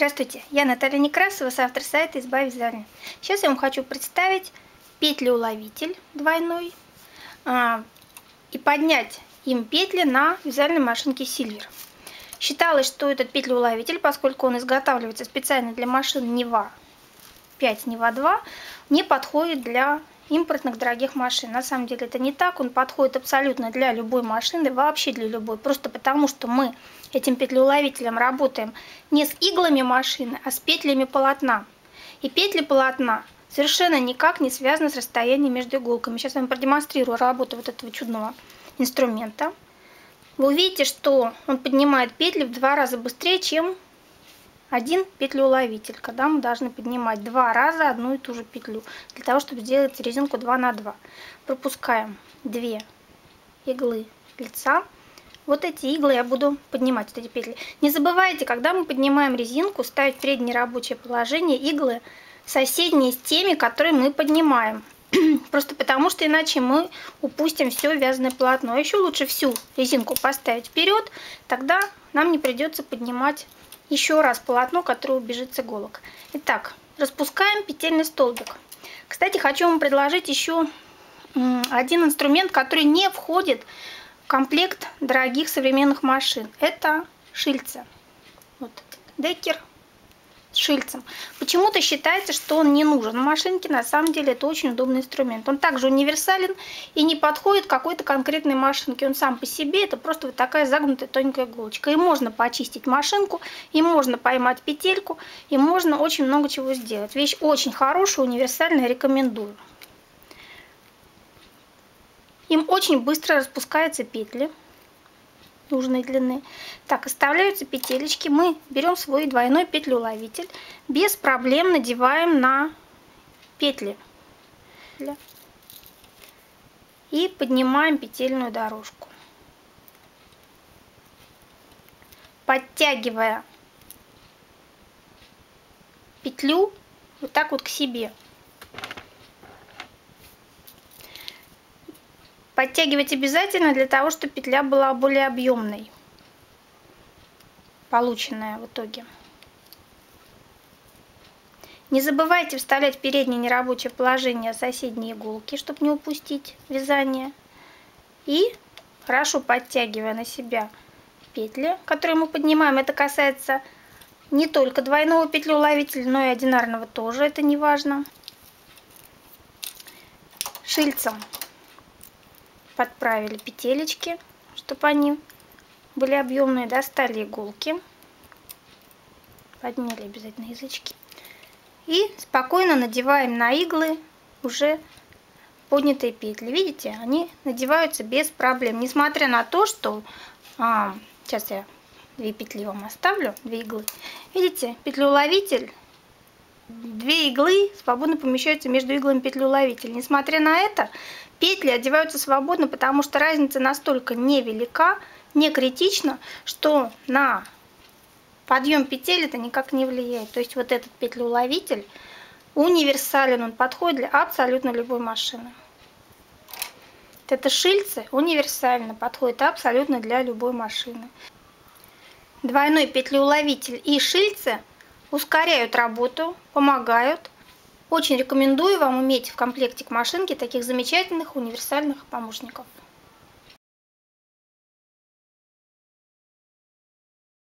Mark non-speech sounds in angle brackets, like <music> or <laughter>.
Здравствуйте, я Наталья Некрасова, автор сайта «Изба вязания». Сейчас я вам хочу представить петли-уловитель двойной а, и поднять им петли на вязальной машинке Silver. Считалось, что этот петлеуловитель, поскольку он изготавливается специально для машин Нева 5, Нева 2, не подходит для импортных дорогих машин. На самом деле это не так, он подходит абсолютно для любой машины, вообще для любой, просто потому что мы этим петлеуловителем работаем не с иглами машины, а с петлями полотна. И петли полотна совершенно никак не связаны с расстоянием между иголками. Сейчас я вам продемонстрирую работу вот этого чудного инструмента. Вы увидите, что он поднимает петли в два раза быстрее, чем один петлеуловитель, когда мы должны поднимать два раза одну и ту же петлю, для того, чтобы сделать резинку 2 на 2. Пропускаем 2 иглы лица. Вот эти иглы я буду поднимать, вот эти петли. Не забывайте, когда мы поднимаем резинку, ставить в переднее рабочее положение иглы соседние с теми, которые мы поднимаем. <clears throat> Просто потому, что иначе мы упустим все вязаное полотно. А еще лучше всю резинку поставить вперед, тогда нам не придется поднимать еще раз полотно, которое убежит с иголок. Итак, распускаем петельный столбик. Кстати, хочу вам предложить еще один инструмент, который не входит в комплект дорогих современных машин. Это шильца. Вот, Декер шильцем. Почему-то считается, что он не нужен в машинке, на самом деле это очень удобный инструмент. Он также универсален и не подходит какой-то конкретной машинке. Он сам по себе, это просто вот такая загнутая тоненькая иголочка. И можно почистить машинку, и можно поймать петельку, и можно очень много чего сделать. Вещь очень хорошая, универсальная, рекомендую. Им очень быстро распускаются петли нужной длины. Так, оставляются петелечки. Мы берем свой двойной петлеуловитель, без проблем надеваем на петли. И поднимаем петельную дорожку. Подтягивая петлю вот так вот к себе. Подтягивать обязательно для того, чтобы петля была более объемной, полученная в итоге. Не забывайте вставлять в переднее нерабочее положение соседние иголки, чтобы не упустить вязание. И хорошо подтягивая на себя петли, которые мы поднимаем. Это касается не только двойного петлеуловителя, но и одинарного тоже, это не важно. Шильцем подправили петелечки, чтобы они были объемные, достали иголки, подняли обязательно язычки и спокойно надеваем на иглы уже поднятые петли. Видите, они надеваются без проблем, несмотря на то, что а, сейчас я две петли вам оставлю, две иглы. Видите, петлеуловитель Две иглы свободно помещаются между иглами петлеуловителя. Несмотря на это, петли одеваются свободно, потому что разница настолько невелика, не критична, что на подъем петель это никак не влияет. То есть вот этот петлеуловитель универсален, он подходит для абсолютно любой машины. Это шильцы универсально подходит абсолютно для любой машины. Двойной петлеуловитель и шильцы ускоряют работу, помогают. Очень рекомендую вам иметь в комплекте к машинке таких замечательных универсальных помощников.